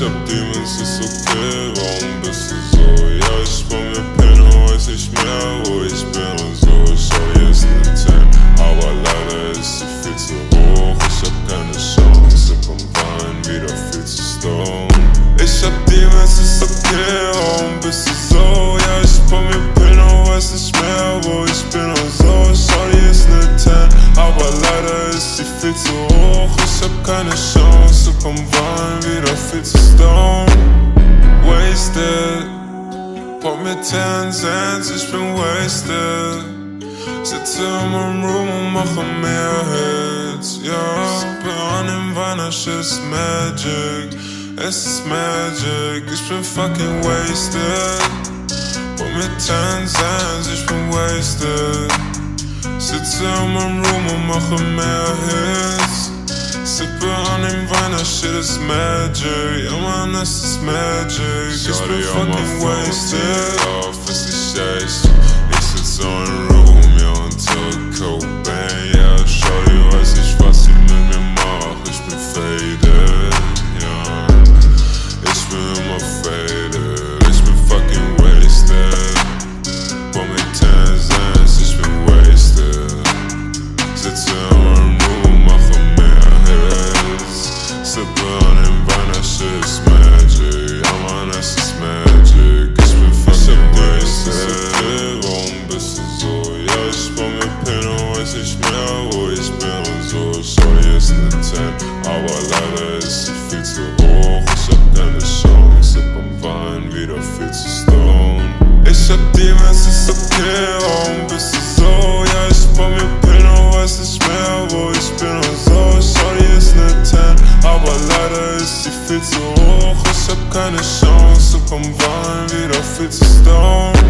Hab Demons, ist okay, warum bist du so? Ja, ich viel zu hoch. Ich hab keine Chance, komm rein, wieder viel zu stone. Wasted. Pop mir 10 Cents, ich bin wasted. Sitze in meinem Room und mache mehr Hits. Yeah. Bin an dem Magic. Es ist Magic, ich bin fucking wasted. Pop mir 10 Cents, ich bin wasted. Sitze in meinem Room und mache mehr Hits. Sippe an dem Wein, das shit is magic. Ja, man, das ist magic. Ich bin fucking wasted. was ich mehr, wo ich bin und so Sorry, ist ne 10, aber leider ist sie viel zu hoch Ich hab keine Chance, hab am Wein wieder viel zu stone. Ich hab die, es ist okay, warum bist du so? Ja, ich bei mir bin und weiß nicht mehr, wo ich bin und so Sorry, ist ne 10, aber leider ist sie viel zu hoch Ich hab keine Chance, hab am Wein wieder viel zu stone.